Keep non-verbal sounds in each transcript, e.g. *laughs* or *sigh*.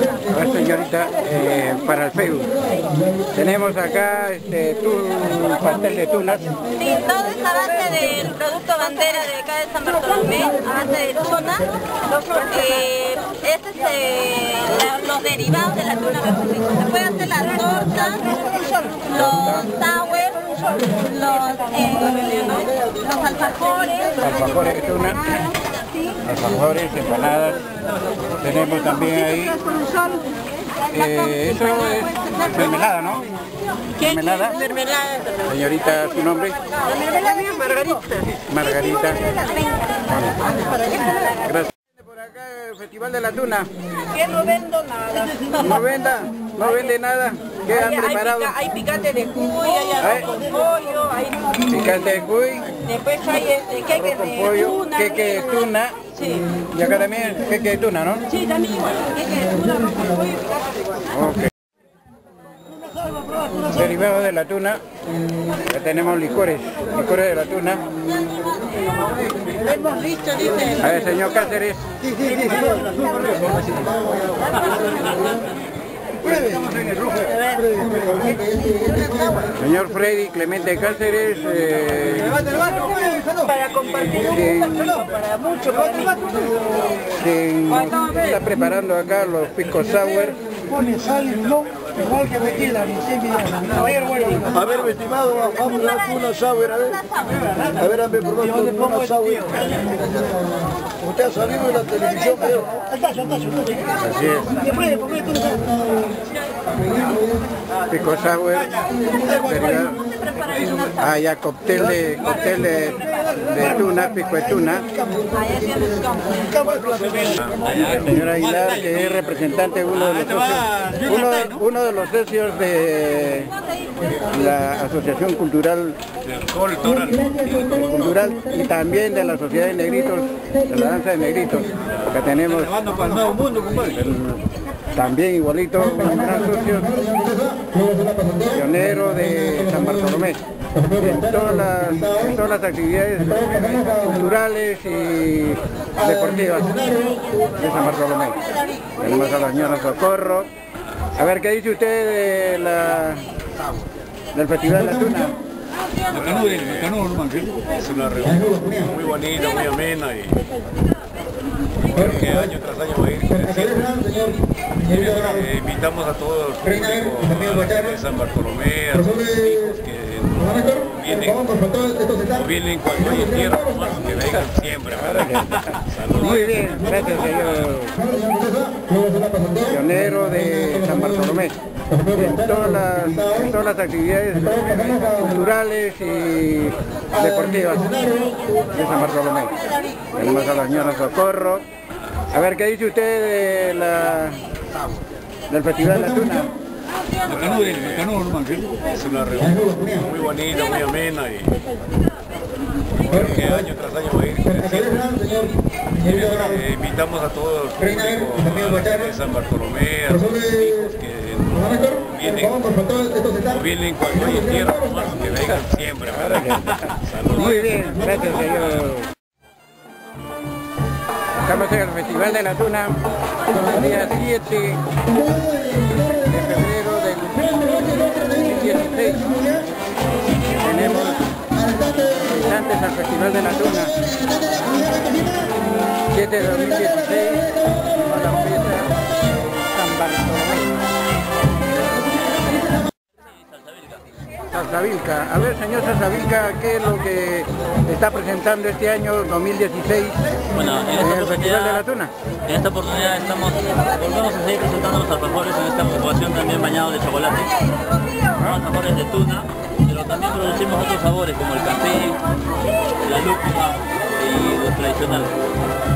A ver, señorita, eh, para el Facebook. Tenemos acá este, tu pastel de tunas. Sí, todo es a base del producto bandera de acá de San Bartolomé, a base de tuna. Eh, este es eh, la- los derivados de la tuna. Se puede hacer la torta, los sour, los, eh, los alfajores. Alfajores de tuna. Alfajores, empanadas. Tenemos también ahí. eh, eso es mermelada, ¿no? Mermelada. Mermelada. Señorita, ¿su nombre? La mermelada mía, Margarita. Margarita. Gracias. Por acá el Festival de la Tuna. Que no vendo nada. No venda, no vende nada. ¿Qué han Hay, preparado? pica- hay picante de cuy, hay arroz Ay. con pollo, hay... Picante de cuy, Después hay este, queque arroz con de pollo, tuna. queque de tuna. Sí. Y acá también queque de tuna, ¿no? Sí, también igual. Queque de tuna, arroz con pollo y picante de cuy. Ok. Derivado de la tuna, ya tenemos licores, licores de la tuna. Hemos visto, dice. A ver, señor Cáceres. Señor Freddy Clemente Cáceres, eh, Para compartir un para mucho, para mí. nos está preparando acá los pisco sour. pone sal y igual que ni sé Caballero, bueno. A ver, mi estimado, vamos a dar una sour, a ver. A ver, hazme probar con una sour. Usted ha salido en la televisión, veo. Al tacho, al tacho, al tacho. Así es, pisco sour. derivado. Ah, ya, cóctel de, cóctel de, de tuna, pisco de tuna. Señor Aguilar, que es representante, uno de los socios, uno, de- uno de los socios de la Asociación Cultural, Cultural y también de la Sociedad de Negritos, de la Danza de Negritos, que tenemos también igualito un gran socio, pionero de San Bartolomé. En todas las, en todas las actividades culturales y deportivas de San Bartolomé. Tenemos a la señora Socorro. A ver, ¿qué dice usted de la, del Festival de la Tuna? Es una reunión muy bonita, muy amena y creo que año tras año va a ir creciendo. Eh, invitamos a todo el público, de San Bartolomé, a los hijos que vienen, vienen cuando hay tierra, que vengan siempre. Muy bien, gracias señor. Pionero de San Bartolomé. En todas las, en todas las actividades culturales y deportivas de San Bartolomé. Tenemos a la señora Socorro. A ver, ¿qué dice usted de la, del Festival de la Tuna? Es una reunión muy bonita, muy amena y creo que año tras año va a ir creciendo. Eh, invitamos a todo el público, de San Bartolomé, a los hijos que no vienen, no vienen cuando hay tierra, que vengan siempre. Saludos. Muy bien, gracias señor. Estamos en el Festival de la Tuna, el día 7 Tenemos antes al Festival de la Tuna, 7 de 2016, con la fiesta San Bartolomé. Salsavilca. A ver, señor Salsavilca, ¿qué es lo que está presentando este año 2016 Bueno, en en esta el Festival de la oportunidad, Tuna? en esta oportunidad estamos, volvemos a seguir presentando los alfajores en esta ocupación también bañados de chocolate. Son alfajores de tuna, pero también producimos otros sabores como el café, la lúcuma y los tradicionales.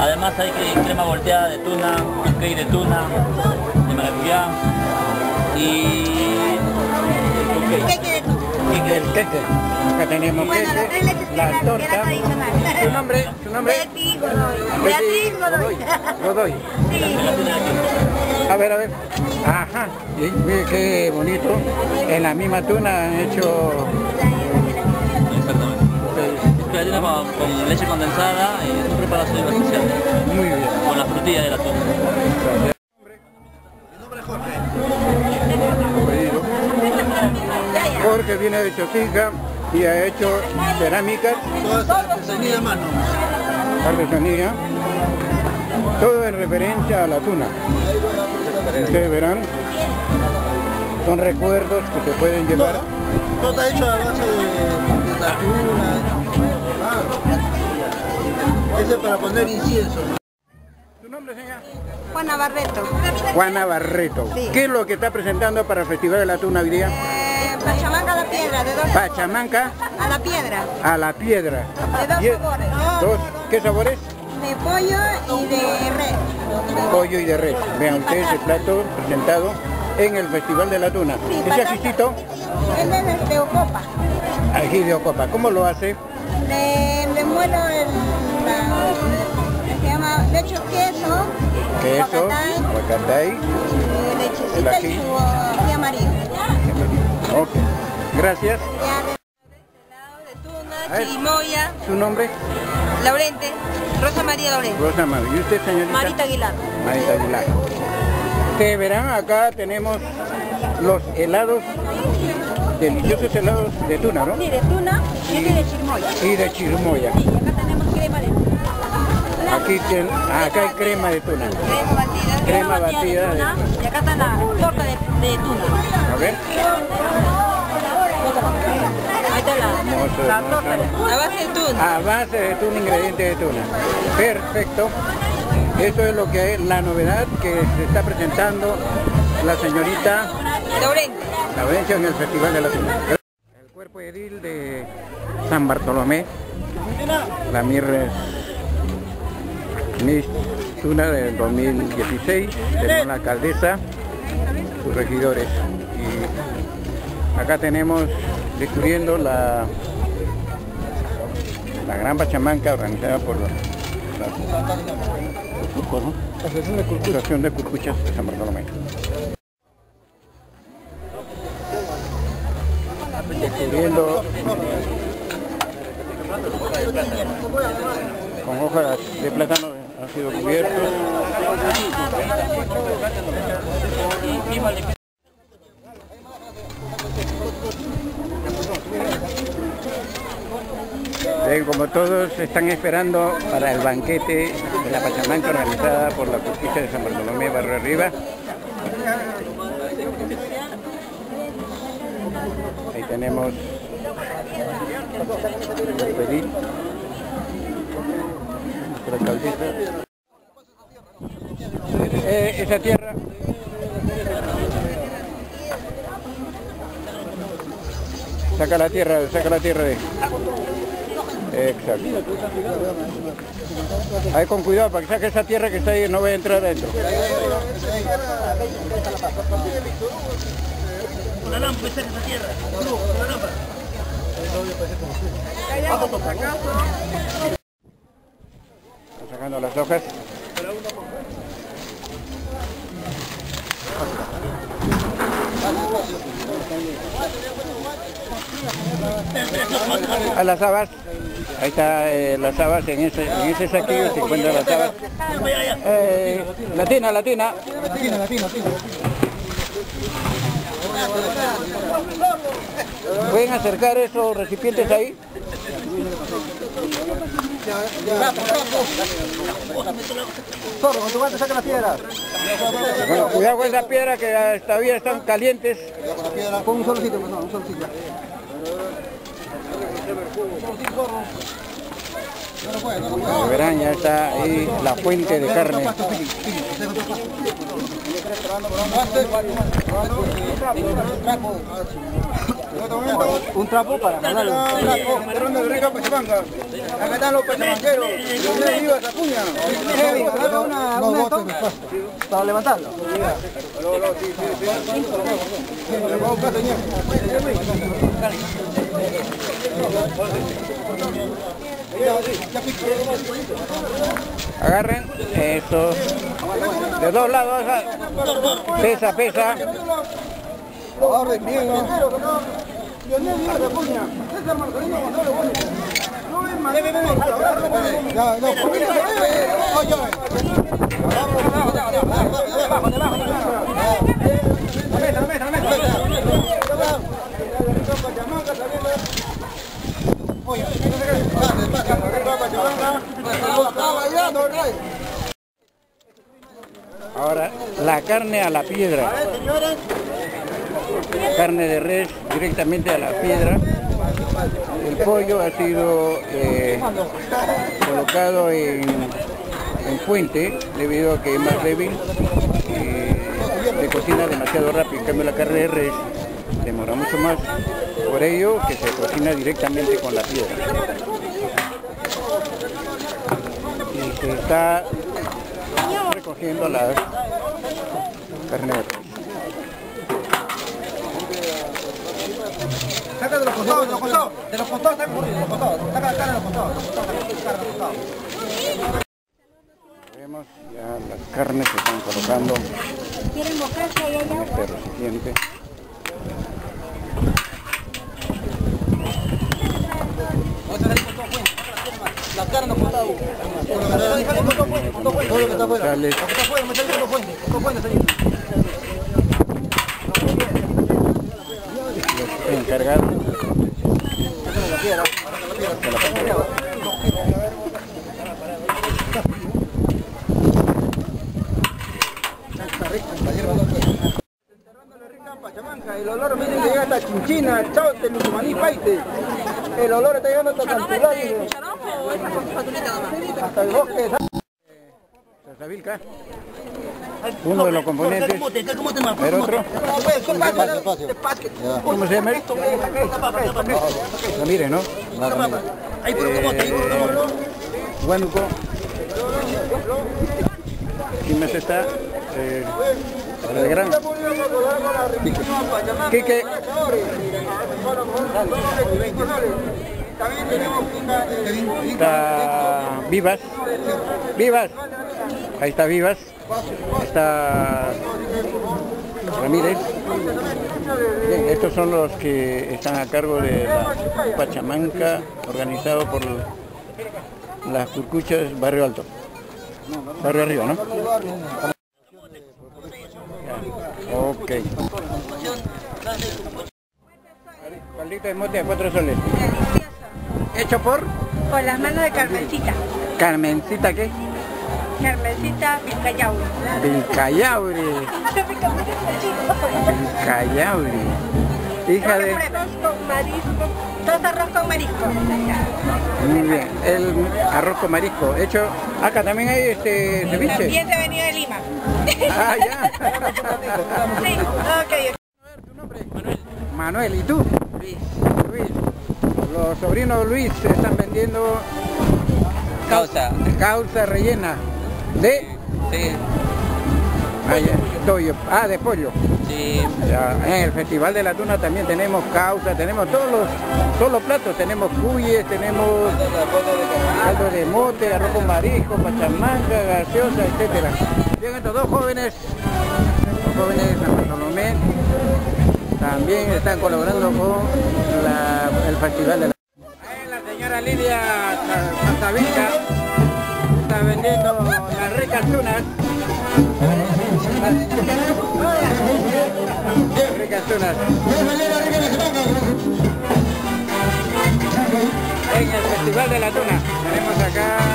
Además hay que- crema volteada de tuna, un cake de tuna, de maracuyá y el. Cake de El queque. Acá tenemos Bueno, las tres queque, leches la la torta. tradicional. ¿Su nombre? ¿Su nombre? Betty Godoy. Beatriz Godoy. Godoy. Sí. A ver, a ver. Ajá. Sí, mire qué bonito. En la misma tuna han hecho... Exactamente. Gelatina con, con leche condensada y su preparación especial Muy bien. con la frutilla de la tuna. Que viene de Chosica y ha hecho cerámicas, Toda esa artesanía de mano. artesanía, todo en referencia a la tuna. Ustedes verán, son recuerdos que se pueden llevar. Todo está hecho a base de, de la tuna. Ah. Ese es para poner incienso. ¿Tu nombre, señora? Juana Barreto. Juana Barreto. Sí. ¿Qué es lo que está presentando para el Festival de la Tuna hoy día? Eh, a piedra, de dos Pachamanca a la piedra, a la piedra. de dos sabores, Dos, ¿Qué sabores? de pollo y de res. Pollo y de res. Vean ustedes el plato presentado en el Festival de la Tuna. Sí, Ese ajicito, Él es de, de Ocopa. ají de ocopa. ¿Cómo lo hace? Le, le muelo el, la, se llama, le echo queso, Queso, aguacatay. y el lechecita ají. y su ají amarillo. Gracias. De A de tuna, ver. chirimoya, ¿Su nombre? Laurente, Rosa María Laurente, Rosa María. ¿Y usted, señorita? Marita Aguilar. Marita Aguilar. Ustedes verán, acá tenemos los helados, deliciosos helados de tuna, ¿no? Sí, de tuna y este de chirimoya. Y de chirmoya. Sí, y acá tenemos crema de tuna. Aquí tienen, ah, acá hay crema de tuna. Crema batida, Crema batida de tuna, y acá está la torta de, de tuna. A ver. Ahí está la, Hermoso, la hermoso. torta, a base de tuna. A base de tuna, ingrediente de tuna. Perfecto. Esto es lo que es la novedad que se está presentando la señorita Laurente. Laurencia en el Festival de la Tuna. El cuerpo edil de San Bartolomé, la Mirres Miss Tuna del 2016, tenemos la alcaldesa, sus regidores. Y acá tenemos descubriendo la, la gran Pachamanca organizada por la. Asociación de Curcuchas. De Curcuchas de San Bartolomé. descubriendo con hojas de plátano han sido cubiertos. Como todos están esperando para el banquete de la Pachamanca organizada por la Justicia de San Bartolomé Barrio Arriba. Ahí tenemos nuestra alcaldesa. Eh, esa tierra saca la tierra, saca la tierra de Exacto. Ahí con cuidado para que saque esa tierra que está ahí no vaya a entrar adentro. Una lámpara, saca esa tierra. Una lámpara. Están sacando las hojas. A las habas, ahí está eh, las habas, en ese, en ese saquillo se encuentran las habas. Eh, latina, latina. ¿Pueden acercar esos recipientes ahí? Zorro, con tu guante saca la piedra. Bueno, cuidado con esa piedra que todavía están calientes. Pon un solo sitio, pues un solo. Como verán, ya está ahí la fuente de carne. Un trapo para jalarlo. Un trapo, Fernando de Rica Pachamanca. Acá están los pachamanqueros. Yo vivo esa cuña. Dame una, una esto para levantarlo. Agarren eso. De dos lados. ah, Pesa, pesa. Bien. No Ahora, la carne a la piedra. A ver, señores. Carne de res directamente a la piedra. El pollo ha sido eh, colocado en, en fuente debido a que es más débil y se cocina demasiado rápido. En cambio la carne de res demora mucho más. Por ello que se cocina directamente con la piedra. Y se está recogiendo la carne de los costados, de los costados, de los costados, saca de los costados, saca la cara de los costados, de los costados, saca de los costados. Vemos ya las carnes se están colocando en este recipiente. La cara. Todo lo que está afuera. Lo que está afuera, con con señor. Los el olor miren que llega hasta Chinchina, Chaute, Nucumaní, Paite. El olor está llegando hasta Cantulari, hasta el bosque de Salsavilca. Uno de los componentes. ¿El otro? ¿Cómo se llama? Ramírez, ¿no? Eh, Huánuco. ¿Quién más está? Eh, Belgrano. Quique. Está Vivas. Vivas. Ahí está Vivas. Está Ramírez. Bien, estos son los que están a cargo de la Pachamanca, organizado por las Curcuchas Barrio Alto. Barrio Arriba, ¿no? Ok. Caldito de mote a cuatro soles. ¿Hecho por? Con las manos de Carmencita. Carmencita, ¿qué? Carmencita Vizcayauri. Vilcayauri. Vilcayauri. Hija de... Arroz con marisco. Dos arroz con marisco. Muy bien. El arroz con marisco. Hecho... Acá también hay este ceviche. También se ha venido de Lima. Ah, ya. *laughs* Sí, ok. Manuel, ¿y tú? Luis. Luis. Los sobrinos Luis están vendiendo Causa. causa rellena de... Sí, Ah, ya, pollo. Ah, de pollo. sí. Ya, en el Festival de la Tuna también tenemos causa, tenemos todos los, todos los platos, tenemos cuyes, tenemos caldo de mote, arroz con marisco, pachamanca, gaseosa, etcétera. Bien, estos dos jóvenes, los jóvenes de San Bartolomé, también están colaborando con la- el Festival de la Ahí la señora Lidia Casavinca está vendiendo ricas tunas. Ricas tunas. En el Festival de la Tuna. Tenemos acá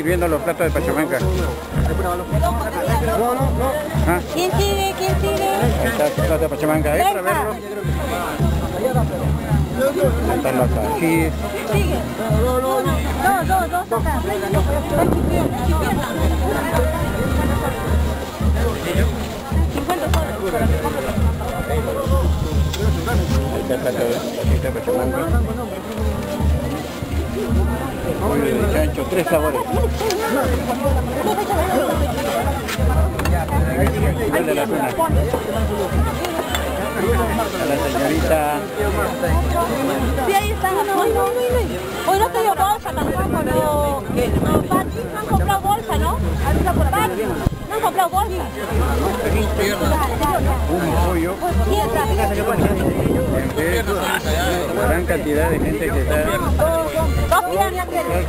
sirviendo los platos de pachamanca? ¿Ah? ¿Quién sigue? ¿Quién sigue? Ahí está su plato de pachamanca. ¿eh? Para verlo. Están los ajís. Sigue. Dos, dos, dos acá. Ahí está el plato de, pachamanca. Chancho, tres sabores. La a la señorita Sí, ahí están. Hoy no, hoy no te dio bolsa tampoco, no. No, Pati, no han comprado bolsa, ¿no? Pati, no han comprado bolsa. un pollo. Gran cantidad de gente que está en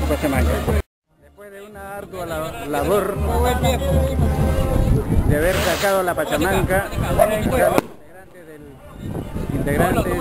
Pachamanga. Después de una ardua la- labor de haber sacado la Pachamanca, integrantes del integrantes